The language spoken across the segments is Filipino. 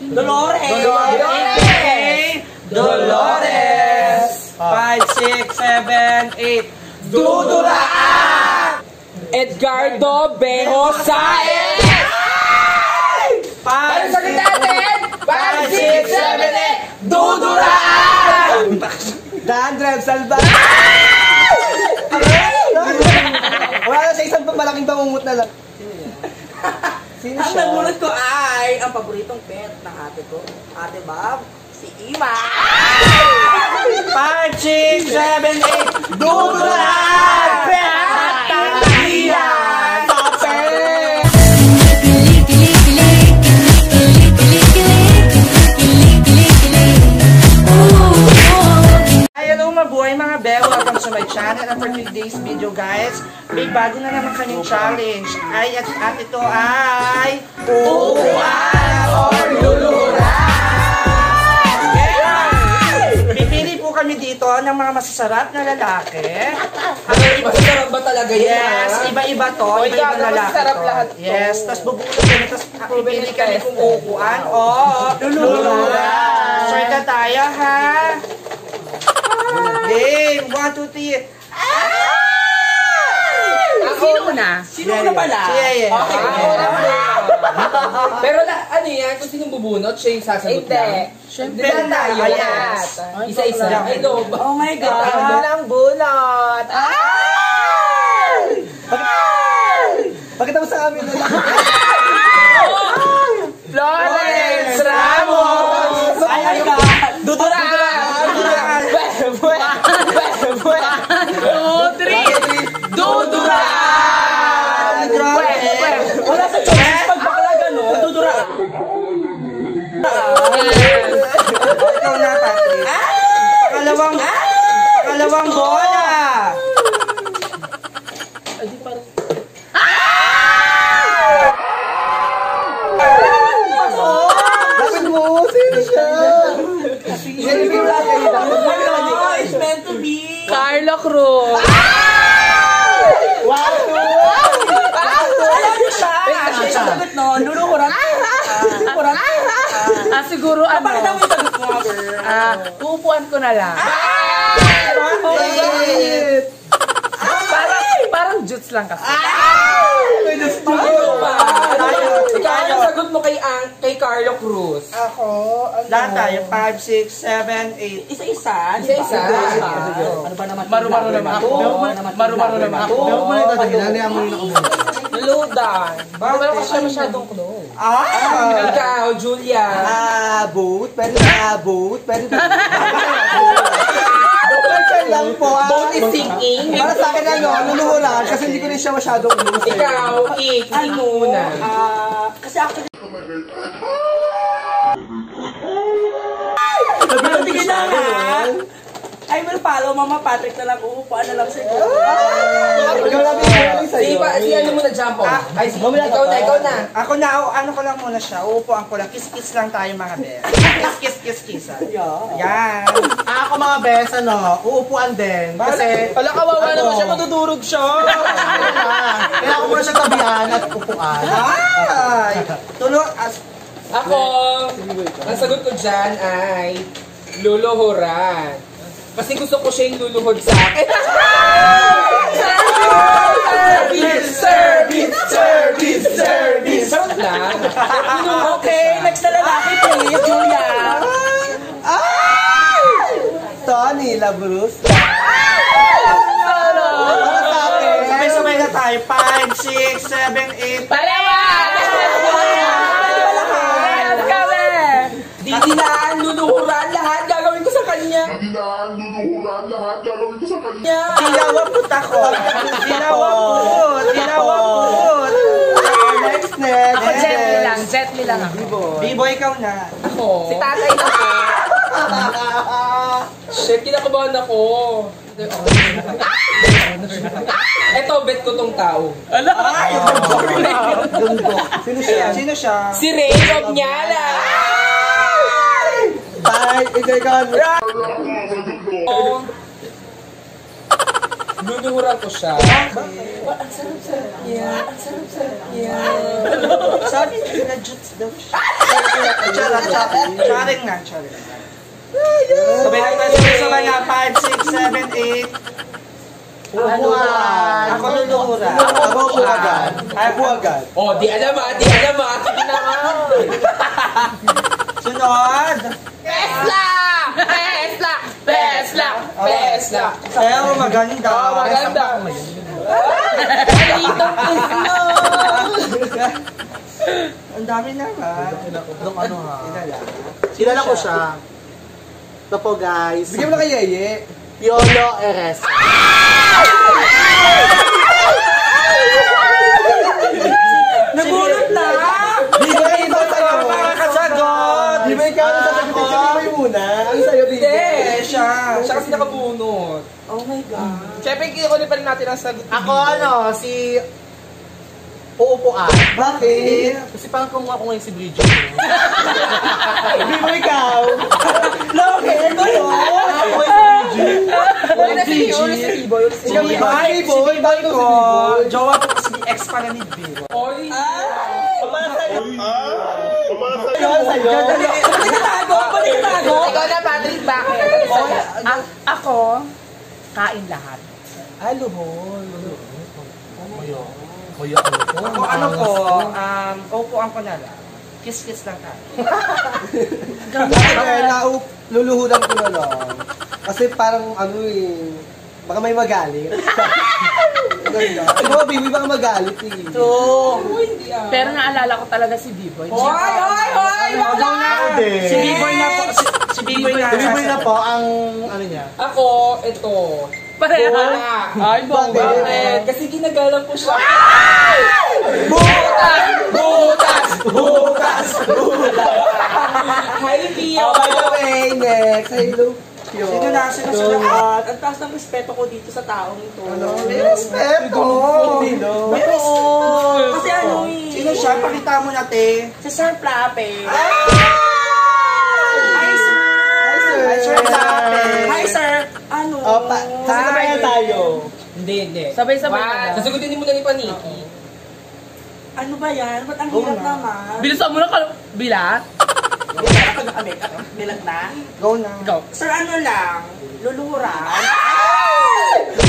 Dolores! Dolores! Dolores! 5, 6, 7, 8. Duduraan! Edgardo Beho Saez! Five, six, natin? five, six, seven, eight. Duduraan! Dan Salva. Wala na sa isang malaking bangungot na lang. Sino Ang nagulat ko ay ang paboritong pet ng ate ko. Ate Bob, si Ima. Channel and for today's video guys, may bago na naman kaming challenge. Ay, at, at ito ay... Upuan or luluran! Yeah! Pipili po kami dito ng mga masasarap na lalaki. Masarap ba talaga yan? Yes, iba-iba to. Oh, Iba-iba lalaki masarap to. lahat to. Yes, tapos bubukod kami, tapos pipili kami kung upuan o luluran. So, ito tayo ha. Game, one, two, three. Sino na? Sino na pala? Yeah, yeah. Okay, ako na muna. Pero na, ano yan? Kung sinong bubunot, siya yung sasagot Hindi. lang? Siyempre, Diyan tayo. yes. Isa-isa. Ay, no. Oh my God. Ano ng bunot? Pakita mo sa amin na lang. Florence Ramos! Oh my God. Duduraan! Two, three! Duduraan! Wala sa choices pag bakla gano'n. Duduraan. Ikaw na, Patrick. Pangalawang, pangalawang bola. Lapit mo, sino siya? Sino natin? Oh, it's meant to be. Carlo Cruz! Wow! Yung sagot no. Luluhuran. Luluhuran. Ah, siguro ano? Pakita mo yung sagot mo, girl. Ah, uupuan ko na lang. Wait! Parang, parang jutes lang kasi. Ano ba? Ikaw, ang sagot mo kay Ang, kay Carlo Cruz. Ako, lahat tayo, 5, 6, 7, 8. Isa-isa. Isa-isa. Ano ba naman? Maru-maru naman ako. Maru-maru naman ako. Dapat mo na ito, hinalihan mo yun ako muna. Ludan. Bakit? Pero kasi masyadong close. Ah! Ikaw, Julia. Abot, pwede na abot, pwede na Question lang po. ah. Both is singing. Para sa akin ano, luluhuran kasi hindi ko rin siya masyadong eh. Ikaw, Ik, mo muna. Ah, kasi actually, Tingin na nga. I will follow Mama Patrick na lang. Uupuan na lang siguro. Ikaw lang yung galing sa'yo. pa, si ano muna, jump on. Ay, si, ikaw na, ikaw na. Ako na, o, ano ko lang muna siya, uupuan ko lang, kiss-kiss lang tayo mga be. Kiss, kiss, kiss, kiss. ah. Yan. Ah, ako mga bes, ano, uupuan din. Kasi, Wala, kawawa Ano? naman siya, matudurog siya. kailangan ko muna siya tabihan at upuan. Ay! Tulog, as, Ako, ang sagot ko dyan ay luluhuran. Kasi gusto ko siya yung luluhod sa akin. service, service, service, service. Charot lang. Okay, next na lalaki please, Julia. Tony Labrus. Para sa akin, sabay-sabay na tayo, 5, 6, 7, 8. Pareha! Kami! Didilaan, luluhuran, lahat gagawin ko sa kanya. Dilawaput ako. Dilawaput. Dilawaput. next, next. Ako, gently lang, gently lang ako. B-boy, ikaw na. Ako. Si tatay na ako. Shit, kinakabahan ako. Eto, bet ko tong tao. Sino siya? Sino siya? Si Ray Obnyala. Bye, ikaw, ikaw. Oh. Luluhuran ko siya. Ang sarap-sarap niya. Ang sarap-sarap niya. Sabi, na-juts daw siya. Charing lang, charing lang. Sabay lang tayo sabay nga. 5, 6, 7, 8. Upuan. Ako luluhura. Ako upuagan. Ako agad. Oh, di alam ah, di alam ah. Sige na nga. Sunod. Tesla! Tesla! Tesla! Tesla! Ayaw, maganda. Oh, maganda. Alitong Tesla! Ang dami naman. Nung ano ha? Kilala ko siya. Ito po guys. Bigyan mo na kay Yeye. Piolo Eres. Nabulot na! Di ba iba sa'yo? Mga kasagot. Di ba ikaw siya? Di ba yung una? Ang sa'yo, Bibi? Hindi, siya. Siya kasi nakabunot. Oh my God. Siyempre, kikunin pa rin natin ang sagot. Ako ano, si... Uupuan. Bakit? Kasi parang kumuha ko ngayon si Bridget. Di ba ikaw? Bakit? Ito yun. Wala si Ulo si Bibo. Ulo si Bibo. Biboy. Ay, boy, boy ko. Jowa po kasi ex pala ni Biro. Oy! Ikaw sa'yo. Tago! Balik tago! Ikaw na, Patrick, bakit? Ako, kain lahat. Ay, luhol. Kuya. Kuya, Ako ano ko, um, upuan ko na lang. Kiss-kiss lang tayo. Kaya naup, luluhudan ko na lang. Kasi parang ano eh, baka may magalit. Ganda. Ikaw, Bibi, baka magalit eh. Pero naalala ko talaga si B-Boy. Hoy, hoy, hoy! Wala na. Hindi. Si B-Boy na po. Si, si B-Boy na. Si Bibi na po ang ano niya. Ako, ito. Pareha. Ay, Bakit? Bakit? Kasi ginagalang ko siya. Butas! Butas! Butas! Butas! Hi, Leo! Oh, by the way, next. Hello. Pio. Sino na? Sino sila? Ang taas ng respeto ko dito sa taong ito. Ano? May respeto. Sino? Kasi ano eh. Sino siya? Pakita mo natin. Si Sir Plape. Hi, sir. Hi, sir. Sabi. Hi, sir. Ano? Oh, pa, sasabayan tayo. Hindi, hindi. Sabay-sabay na lang. Sasagutin din muna ni Paniki. Ano ba yan? Ba't ang Oo hirap na. naman? Bilisan mo na ka. Bilat? Bilat ka na Bilat na? Go na. Go. Sir, ano lang? Luluhuran?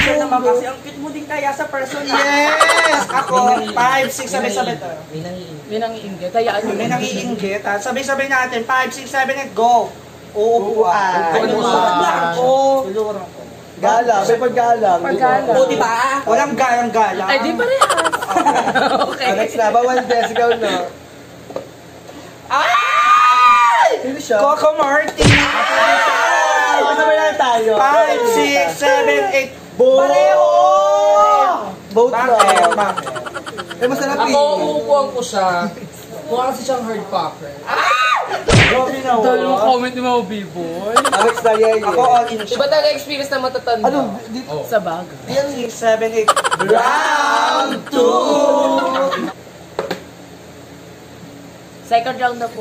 Sir naman kasi, ang cute mo din kaya sa personal. Yes! Ako, 5, 6, sabay-sabay tayo. May nangiinit. May nangiinggit. Hayaan nyo. May nangiinggit ha. Sabay-sabay natin. 5, 6, 7, and go! Uupuan. Uupuan. Luluhuran ko. Luluhuran ko. Gala, may paggalang. Paggalang. O, di ba? Walang galang-galang. Ay, di parehas. okay. Ah, next na, bawal des, ikaw na. Ay! Sino siya? Coco Martin! Sabay na tayo. 5, 6, 7, 8. Boat! Pareho! Boat Bakit? lang. Bakit? Eh, masarap eh. Ako, uupuan ko siya. Mukha kasi siyang hard popper. Grabe na Dahil yung comment ni Mao B-Boy. Alex na yan Ako all in Iba siya. talaga experience na matatanda. Ano? Di, Oh. Sa bagay. 6, 7, 8. round 2! Second round na po.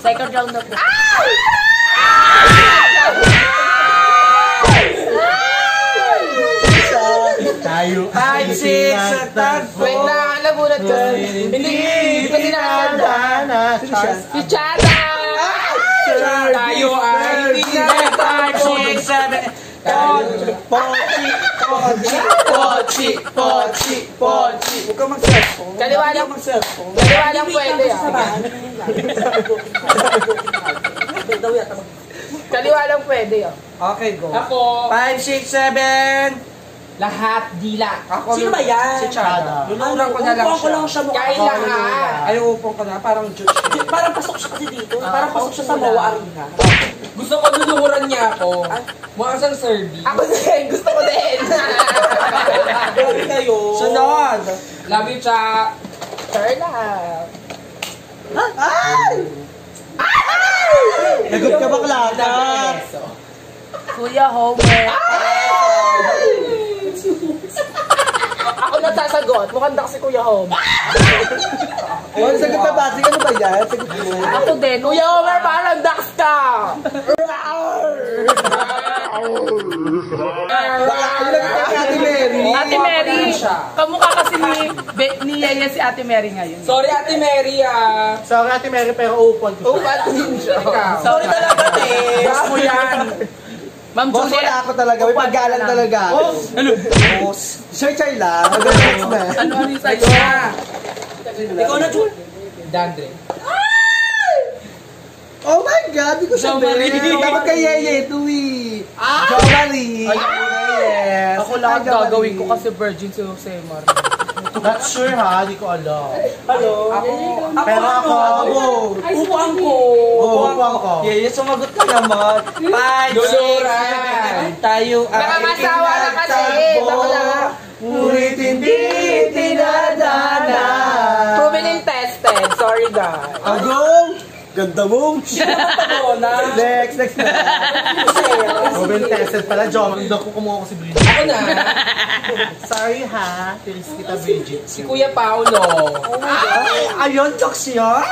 Second round na po. Tayo. 5, 6, tagpo. Wait na, nabulat ka. Hindi, hindi pa sinakanda. Sino siya? Si Chada! Tayo ay hindi na 5, 6, 7, Pochi, pochi, pochi, pochi, pochi. Huwag ka mag-cellphone. Kaliwa lang. Kaliwa lang pwede ah. Kaliwa lang pwede ah. Okay, go. Ako, 5, 6, 7. Lahat dila. Ako, Sino ba yan? Si Chada. Ano, Luluran ko na lang upuan ko siya. lang siya mukha. Kain Ako, lahat. Ay, upong ko na. Parang judge. Parang pasok siya kasi dito. Parang pasok siya sa Moa Arena. Gusto ko luluhuran niya ako. Mukha siyang serving. Ako din, gusto ko din. Grabe kayo. Sunod. Love you, Cha. Carla. Ay! Nagot ka bakla ka? Kuya Homer. Nagsasagot. Mukhang dak si Kuya Homer. Oh, sagot na ba? Sige, ano ba yan? Sagot mo. Ako din. Kuya Homer, parang dax ka! Lang Ate Mary? Ate Mary, kamukha kasi ni, Be- ni Yaya si Ate Mary ngayon. Sorry, Ate Mary, ah. Sorry Ate Mary, pero. Oh, ba't din siya? Sorry talaga, te. Gusto mo yan. Ma'am Boss, wala ako talaga. May paggalang talaga. Oh, ano? Boss. Share-share lang. Mag-next na. Ano ano yung sa'yo? Ikaw na, Jun. Dandre. Oh my God, di ko siya Jomari. din. Dapat kay Yeye ito eh. Jomari. Yes. Ako lahat gagawin ko kasi virgin si Jose Mar. Not sure ha, hindi ko alam. Hello. Ako, ako, Pero ako, ano, upuan ko. Uupuan ko. Yeye, sumagot ka naman. Five, six, Luluran. tayo ay Nakakasawa na kasi. Baka na. Ngunit hindi Ganda mo! Madonna. Next, next na. Robin tested pala, John. Hindi ako kumuha ko si Bridget. Ako na. Sorry ha, tiris kita Bridget. Si Kuya Paolo. Ay, ayun, jokes yun.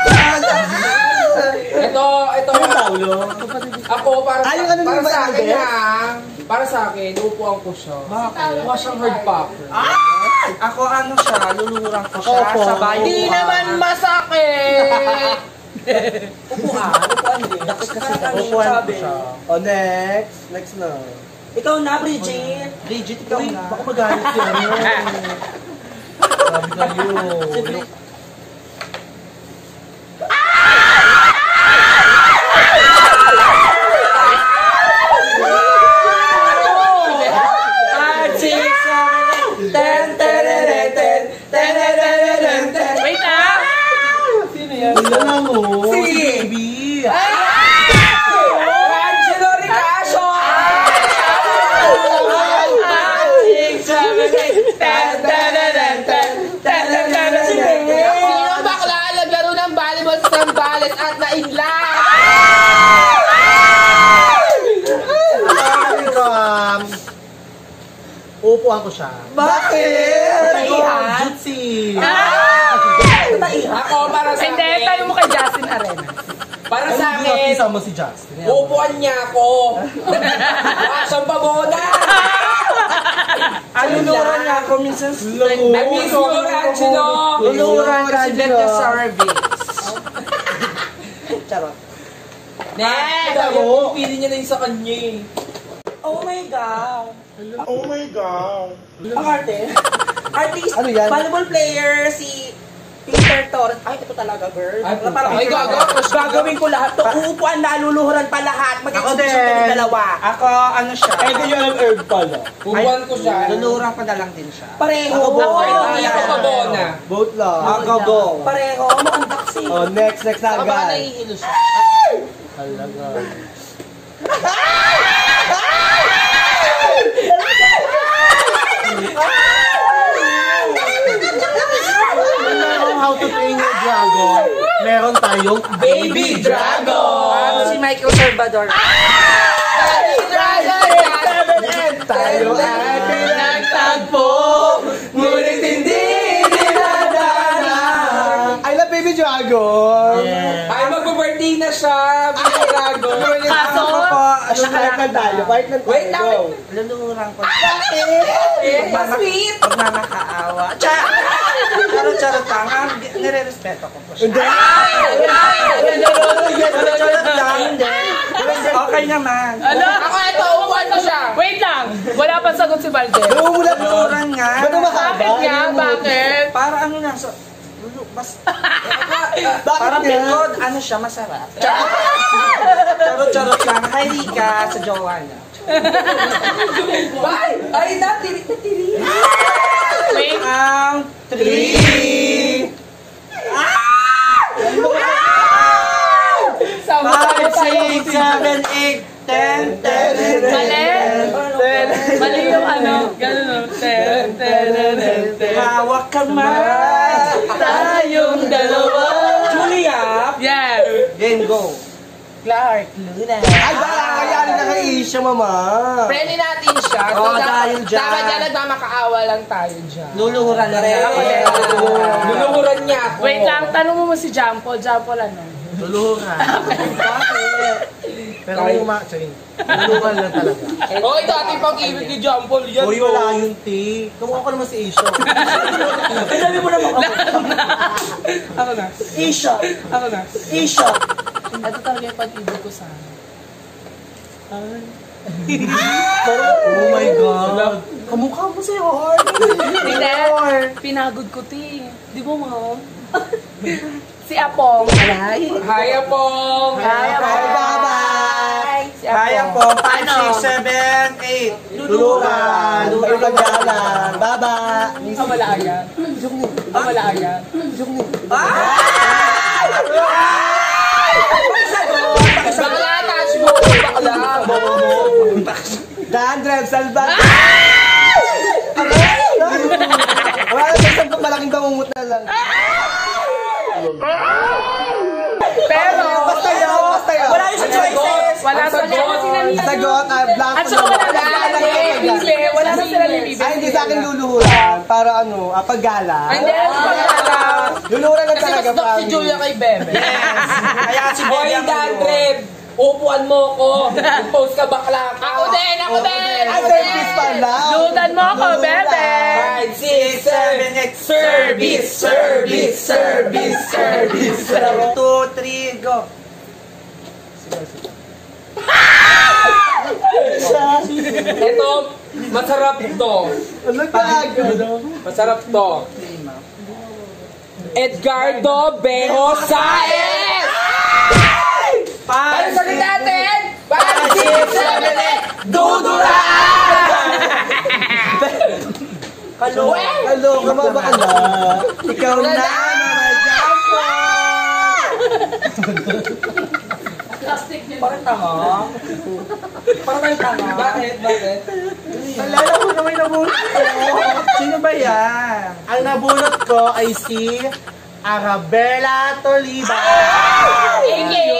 Ito, ito. Paulo. Ako, para Ay, yung ano para naman, sa akin Albert? ha. Para sa akin, upuan ko siya. Bakit? Mukha siyang hard packer. Ako ano siya, luluhuran ko siya Ako po. sa bayo. Hindi naman masakit. Upuan. Upuan din. Kasi kanina Uupuan ko siya. O, next. Next na. Ikaw na, Bridget. Legit ikaw Uy, na. baka magalit ano. Sabi kayo. Si Mataihan? Jutsi. Mataihan? Ako, para sa Hindi, akin. tayo mo kay Justin Arena. Para sa akin, Isa mo si Justin. Yan. upuan niya ako. Asang paboda! Anunuran niya ako minsan. Nagmisuran sino? Luluran President niya sa Arabie. Charot. Next! Ako. Feeling niya na yung sa kanya eh. Oh my God. Oh my God. Ang arte. Artist. Ano yan? Volleyball player si Peter Torres. Ay, ito talaga, girl. Ay, Wala parang ay, Peter gago. Torres. Gagawin ko lahat. to Uupuan na, luluhuran pa lahat. Mag-exhibition din. kami dalawa. Ako, ano siya? yun ang herb pala. Upuan ko siya. Luluhuran ko na lang din siya. Pareho. Ako, Ako, hindi ako pabona. Both lang. Ako, go. Pareho. Mukhang taxi. Oh, next, next na agad. nahihilo siya. Talaga. Baby Dragon! Si Michael Salvador. Ah! Baby Dragon! Tayo ay pinagtagpo, ngunit hindi dinadana. I love Baby Dragon! Yeah. Ay, magpo-birthday na siya, Baby ah! Dragon! Ngunit ako po, anong kahit na tayo, kahit na tayo. Wait lang! Lulurang ko. Bakit? Sweet! Pag mamakaawa. Tsaka! Charot-charot lang. Ah, Nire-respeto ko po siya. Hindi. Charot-charot lang. Hindi. Okay naman. Ano? Ako ito, upuan ko siya. Wait lang. Wala pa sagot si Valde. Gawin mo lang. Luluhuran nga. Gano'n mahaba? Bakit nga? Bakit? Para ano lang. So, parang nga? likod, ano siya, masarap. Charot-charot lang. Hi, Rika, sa jowa niya. Ay, ay, natiri, natiri. Wait. Ang three. Sama Five, six, seven, eight, ten, ten, ten, Mali. Mali yung ano. Ganun o. Ten, ten, ten, ten, ten. Hawak kamay. Tayong dalawa. Julia. Yeah. Game go. Clark Luna. Ay, baka kayari na kay Isha, mama. Friendly natin siya. So, Oo, dapat, dahil dyan. dapat dyan nagmamakaawa lang tayo dyan. Luluhuran na rin. Ako Eh, Luluhuran niya ako. Wait lang, tanong mo mo si Jampol. Jampol ano? luluhuran. Pero kung uma-chain, luluhan lang talaga. Oh, ito ating pag-ibig ni John Paul. Yan Uy, wala yun, T. Kamukha ko naman si Asia. Sabi mo naman ako. Ako na. Isha! Ako na. Isha! Ito talaga yung pag-ibig ko sana. oh my God. Kamukha mo si Hor. Hindi. Pinagod ko, ti. Di ba, ma'am? si Apong. Alay. Hi, Apong. Hi, Apong. Bye-bye! Si Apong. Kaya po, 5, Ano? 6, 7, 8. Luluhan. Pagpagalan. Baba. Ang malaya. Ang malaya. Bakla, touch mo. Bakla. Dandrev, salba. Wala na isang malaking bangungot na lang. Pero, Basta yun, basta yun. Wala yung sa choices! wala sa ni Sagot, ah, blanco At saka wala na. wala na sila ni Bibi. Ay, hindi sa akin luluhuran. Para ano, ah, paggala. Hindi, pagkala. Luluhuran lang talaga, Si promise. Julia kay Bebe. Kaya si Bobby ang Dandred. Upuan mo ko. Post ka bakla ka. Ako din, ako din. Ay, service pala. Lutan mo ako, Bebe. 5, 6, 7, 8. Service, service, service, service. 2, 3, go! Ito, masarap to. Ano ka? Masarap to. Edgardo Bejo Saez! Sagot natin? 5, 6, 7, 8. Duduraan! Hello? Hello, kamaba ka na. Ikaw na, Mama Jampo. Parang tanga. Parang tayong tanga. Bakit? Bakit? Nalala ko na may nabunot ko. Sino ba yan? Ang nabunot ko ay si Arabella Toliba. AKA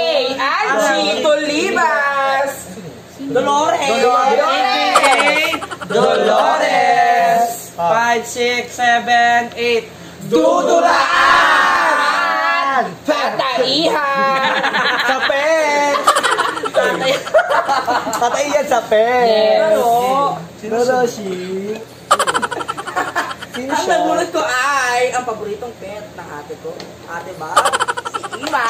Angie Tolibas! Dolores! Dolores! Dolores! 5, 6, 7, 8. Duduraan! Pataihan! Sa pet. Patay yan sa pet. Ano? Sino Roshi? Sino Ang siya? nabunot ko ay ang paboritong pet ng ate ko. Ate ba? Si Ima!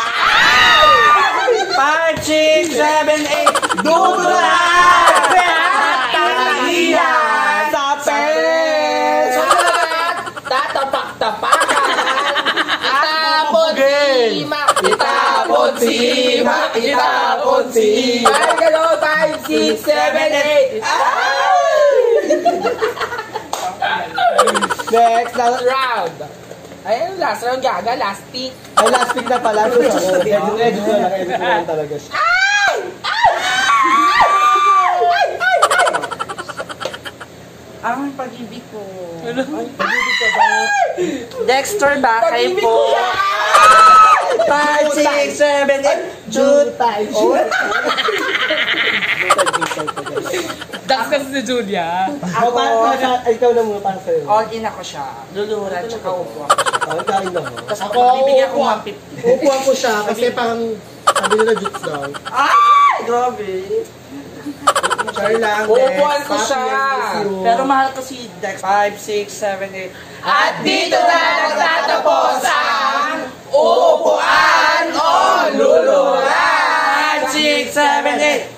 5, 6, 7, 8. Duduraan! Patay sa. Susunod, tatapak-tapakan! Itapon si Mac! Itapon si Mac! Itapon si Mac! Ay, gano'n, 5, 6, 7, 8! Next, Round! Ay, last round gaga, last pick. ay last pick na pala. Edit, edit ko lang, edit ko lang talaga siya. Ang pag-ibig ko. Pag-ibig ko ba? Dexter Bakay po. 5, 6, 7, 8. Jude. Oh, That's kasi si Julia. Oh, para sa, ay, ikaw na muna para sa'yo. All in ako siya. Luluhuran tsaka upuan ko siya. Oh, na mo. Tapos Ako, bibigyan ko upuan. 150. Upuan ko siya kasi parang sabi nila jutes daw. Ay! Grabe. Char lang. Uupuan ko siya. Pero mahal ko si Dex. 5, 6, 7, 8. At dito na nagtatapos ang Upuan o Luluran! 6, 7, 8.